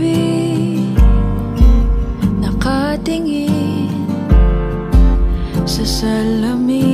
gabi Nakatingin sa salamin.